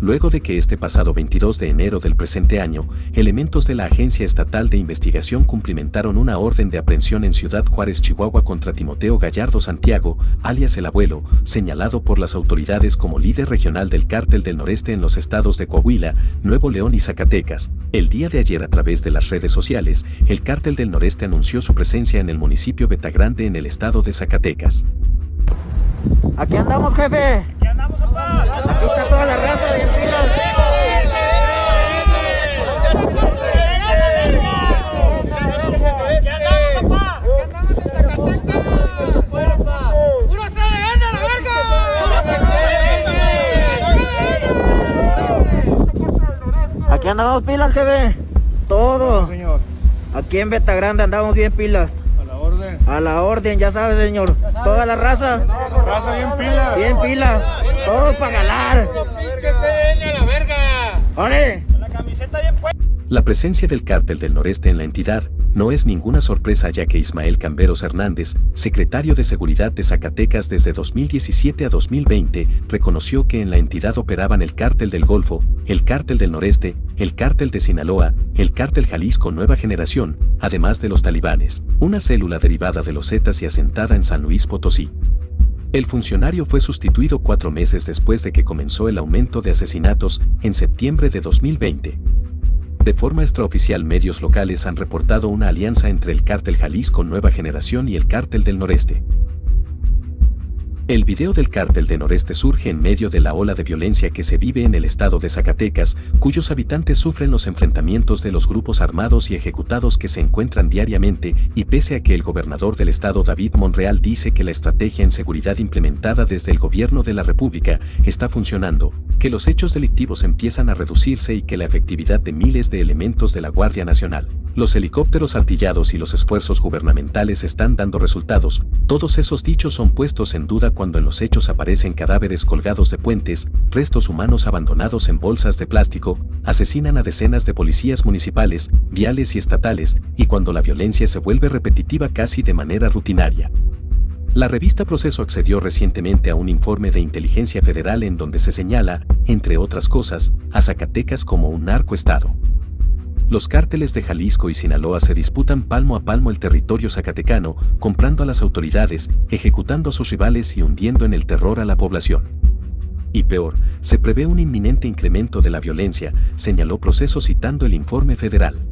luego de que este pasado 22 de enero del presente año, elementos de la Agencia Estatal de Investigación cumplimentaron una orden de aprehensión en Ciudad Juárez, Chihuahua contra Timoteo Gallardo Santiago, alias el abuelo, señalado por las autoridades como líder regional del cártel del noreste en los estados de Coahuila, Nuevo León y Zacatecas. El día de ayer a través de las redes sociales, el cártel del noreste anunció su presencia en el municipio Betagrande en el estado de Zacatecas. Aquí andamos, jefe. Toda la raza bien filas. Aquí andamos, papá. ¡Puro CDN a la verga! Aquí andamos pilas, jefe. Todo. señor. Aquí en Beta Grande andamos bien pilas. A la orden. A la orden, ya sabes, señor. Toda la raza. Raza bien pila. Bien pilas. Todo para ganar. ¡Pinche CDN a la verga! ¡Ole! La camiseta bien puesta. La presencia del cártel del noreste en la entidad no es ninguna sorpresa ya que Ismael Camberos Hernández, secretario de Seguridad de Zacatecas desde 2017 a 2020, reconoció que en la entidad operaban el cártel del Golfo, el cártel del noreste, el cártel de Sinaloa, el cártel Jalisco Nueva Generación, además de los talibanes, una célula derivada de los Zetas y asentada en San Luis Potosí. El funcionario fue sustituido cuatro meses después de que comenzó el aumento de asesinatos en septiembre de 2020. De forma extraoficial medios locales han reportado una alianza entre el cártel Jalisco Nueva Generación y el cártel del Noreste. El video del cártel de Noreste surge en medio de la ola de violencia que se vive en el estado de Zacatecas, cuyos habitantes sufren los enfrentamientos de los grupos armados y ejecutados que se encuentran diariamente, y pese a que el gobernador del estado David Monreal dice que la estrategia en seguridad implementada desde el gobierno de la República está funcionando, que los hechos delictivos empiezan a reducirse y que la efectividad de miles de elementos de la Guardia Nacional, los helicópteros artillados y los esfuerzos gubernamentales están dando resultados, todos esos dichos son puestos en duda cuando en los hechos aparecen cadáveres colgados de puentes, restos humanos abandonados en bolsas de plástico, asesinan a decenas de policías municipales, viales y estatales, y cuando la violencia se vuelve repetitiva casi de manera rutinaria. La revista Proceso accedió recientemente a un informe de inteligencia federal en donde se señala, entre otras cosas, a Zacatecas como un narcoestado. Los cárteles de Jalisco y Sinaloa se disputan palmo a palmo el territorio zacatecano, comprando a las autoridades, ejecutando a sus rivales y hundiendo en el terror a la población. Y peor, se prevé un inminente incremento de la violencia, señaló Proceso citando el informe federal.